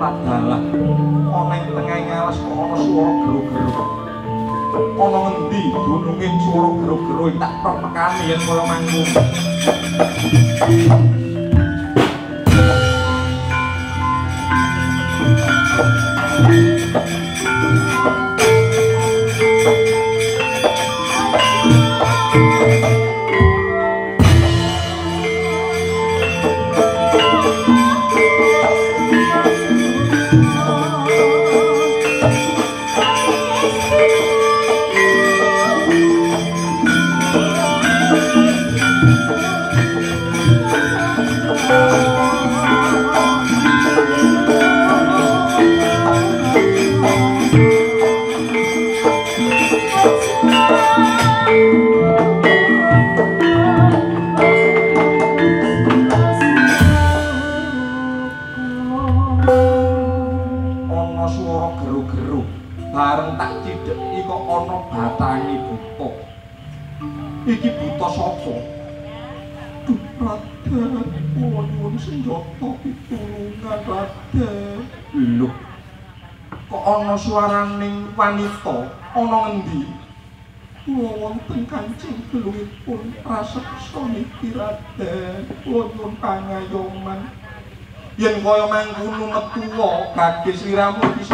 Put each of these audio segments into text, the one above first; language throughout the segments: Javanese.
Ladalah ana ing tengah ngalas kok ana swara gero-gero. Ana ngendi dununge swara gero-gero tak propekane yen kaya mangku. ana iki buta sapa Duh, Raden, kula nyuwun senjata pitulungan Raden. Lho. Kok ana swaraning wanita ana ngendi? Kula wonten kancing gelungipun raseksa niki Raden. Kula nyuwun pangayoman. yen kaya mangkono metu wae gage sliramu iki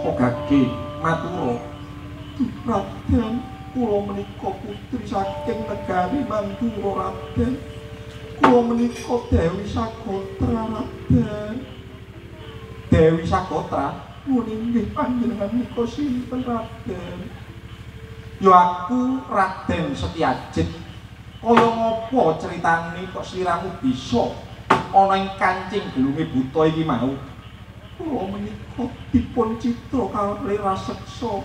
sapa sliramu iki sapa gage? Matura Raden kula menika putri saking negari Mandura Raden. Kula menika Dewi Sagotra Raden. Dewi Sagotra muni nggih panjenengan menika sinten Raden? Ya aku Raden Setyajit kaya ngapa critane kok sliramu bisa? Ana ing kancing gelunge buta iki mau kula menika dipun citra kalih raseksa.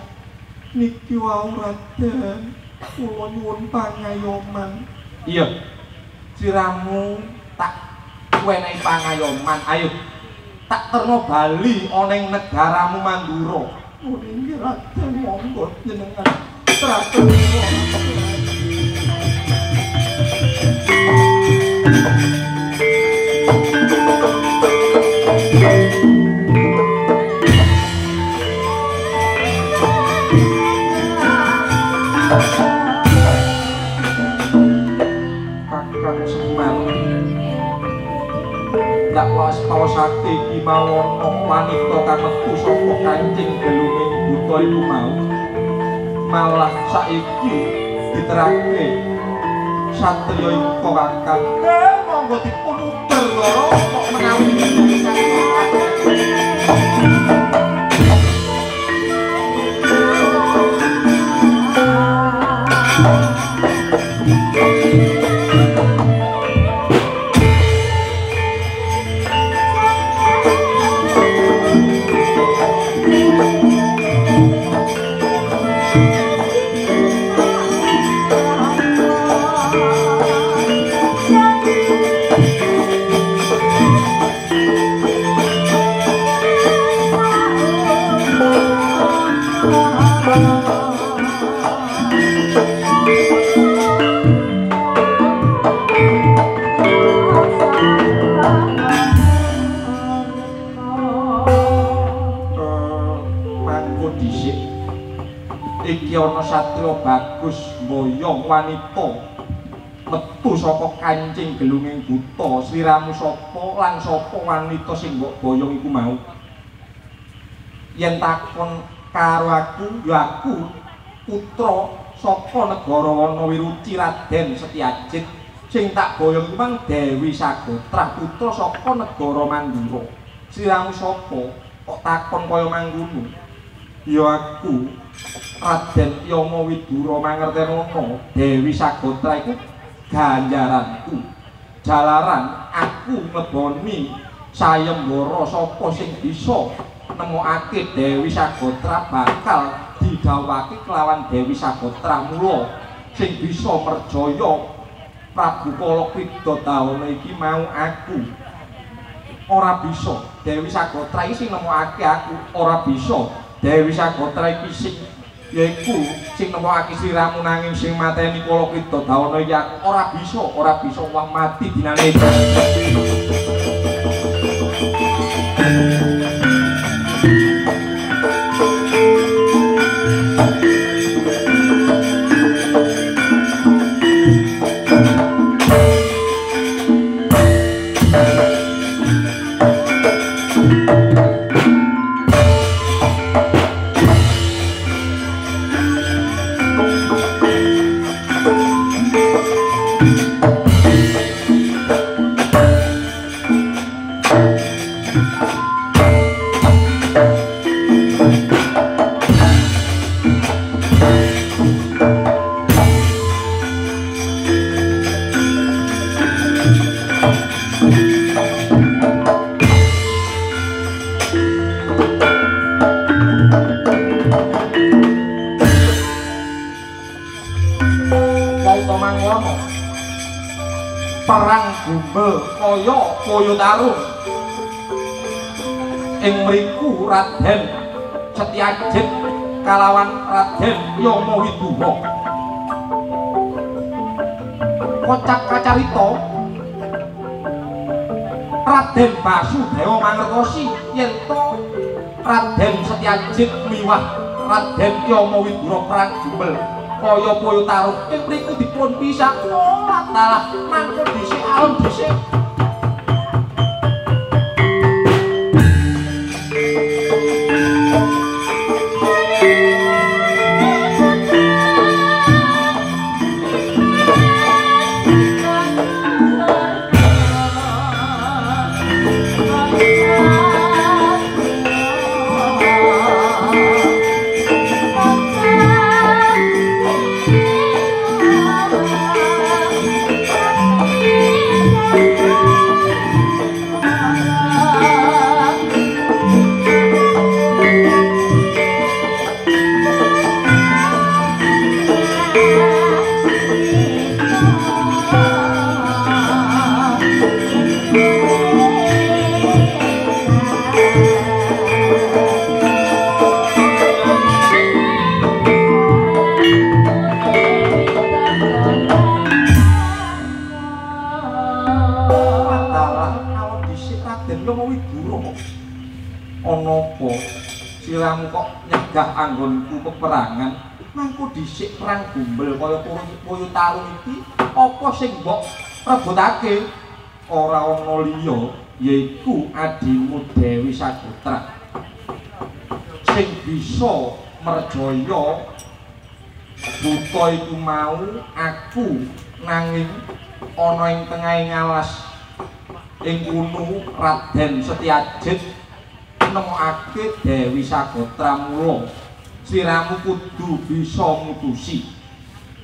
Niki wau Raden kula nyuwun pangayoman. Iya. Siramu tak wenehi pangayoman. Ayo tak terno bali ana ing negaramu Mandura. Muni nggih Raden monggo jenengan. Teratur kakang iki mawono kang metu saka kancing gelunging buta iku mau. Malah saiki diterake satriya iku kakang eh monggo dipun uber lho kok menawi mangko dhisik. Iki ana satriya bagus mboyong wanita. Metu saka kancing gelunging buta sliramu sapa lan sapa wanita sing mbok boyong iku mau. Yen takon karo aku ya aku putra saka negara Wanawiruci Raden Setyajit sing tak boyong mang Dewi Sagotra putra saka negara Mandura. Sliramu sapa? Kok takon kaya mangkono ya aku Raden Yama Widura mangerteni ngono Dewi Sagotra iku ganjaranku. Jalaran aku ngleboni sayembara sapa sing bisa nemokake Dewi Sagotra bakal digawake kelawan Dewi Sagotra mula. Sing bisa merjaya Prabu Kalakridha taun iki mau aku. Ora bisa. Dewi Sagotra iki sing nemokake aku ora bisa Dewi Sagotra iki sing yaiku sing nemokake siramu nanging sing mateni Kalakridha taun iki ora bisa ora bisa wah mati dinane tarung ing mriku Raden Setyajit kalawan Raden Yama Widuha kocap kacarita Raden Basudewa mangertosi yen to Raden Setyajit miwah Raden Yama Widuha perang gumbel kaya kaya tarung ing mriku dipun pisah ora talah mangko dhisik alun dhisik kok nyegah anggonku peperangan? Mangko dhisik perang gumbel kaya koyo tarung iki apa sing mbok rebutake? Ora ana liya yaiku adimu Dewi Sagotra. Sing bisa merjaya buta iku mau aku nanging ana ing tengahing alas ing kono Raden Setyajit nemokake Dewi Sagotra mula. Siramu kudu bisa mutusi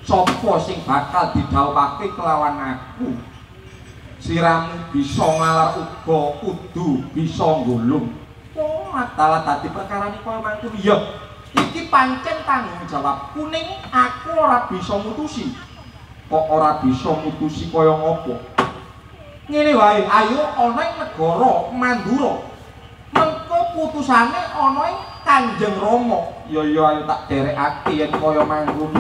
sapa sing bakal didhawuhake kelawan aku? Siramu bisa ngalar uga kudu bisa nggulung. Oh masalah tadi perkara ini kaya mangkun iya. Iki pancen tanggung jawab kuning aku ora bisa mutusi kok ora bisa mutusi kaya ngopo? Ngene wae ayo ana ing negara Mandura putusane ana ing Kanjeng Rama. Ya ya ayo tak derekake yen kaya mangkun